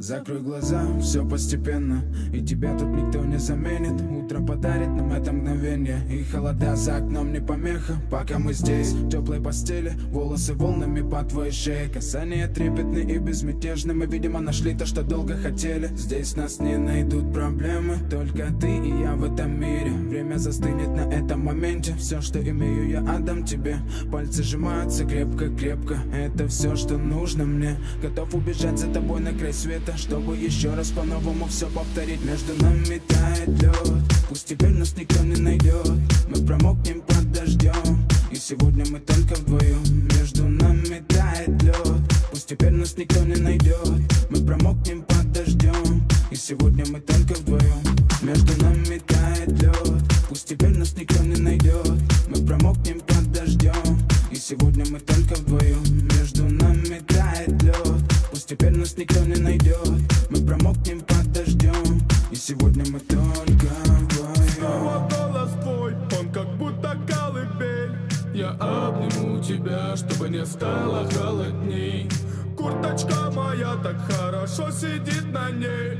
Закрой глаза, все постепенно И тебя тут никто не заменит. Утро подарит нам это мгновение И холода за окном не помеха. Пока мы здесь, в теплой постели Волосы волнами по твоей шее. Касания трепетны и безмятежны Мы, видимо, нашли то, что долго хотели. Здесь нас не найдут проблемы Только ты и я в этом мире. Время застынет на этом моменте. Все, что имею, я отдам тебе. Пальцы сжимаются крепко-крепко. Это все, что нужно мне. Готов убежать за тобой на край света чтобы еще раз по-новому все повторить. Между нами тает лед Пусть теперь нас никто не найдет Мы промокнем под дождем И сегодня мы только вдвоем Между нами тает лед Пусть теперь нас никто не найдет Мы промокнем под дождем И сегодня мы только вдвоем Между нами тает лед Пусть теперь нас никто не найдет. Мы промокнем под дождем. И сегодня мы только вдвоем. Между нами тает лед Пусть теперь нас никто не найдет. Мы промокнем под дождем. И сегодня мы только вдвоем. Снова голос твой, он как будто колыбель. Я обниму тебя, чтобы не стало холодней. Курточка моя так хорошо сидит на ней.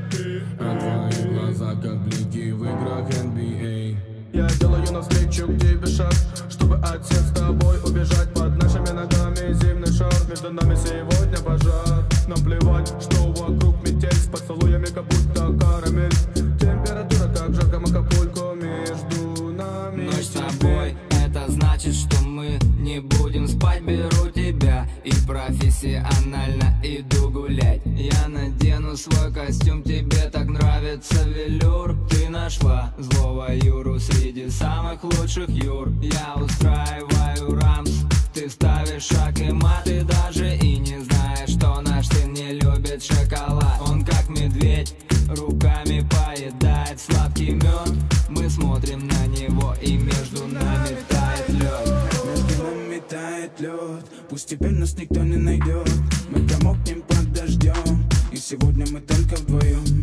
Глаза блики в играх NBA Я делаю навстречу к тебе шаг Чтобы от всех с тобой убежать. Под нашими ногами зимний шар Между нами сегодня пожар. Нам плевать, что вокруг метель С поцелуями как будто карамель. Температура как жарко Акапулько Между нами Ночь с тобой, это значит, что мы не будем спать. Беру тебя и профессионально надену свой костюм, тебе так нравится велюр. Ты нашла злого Юру среди самых лучших Юр. Я устраиваю рамс, ты ставишь шаг и мат Ты даже и не знаешь, что наш сын не любит шоколад. Он как медведь, руками поедает сладкий мед. Мы смотрим на него и между нами тает лед. Между нами тает лед Пусть теперь нас никто не найдет. Мы промокнем И сегодня мы только вдвоем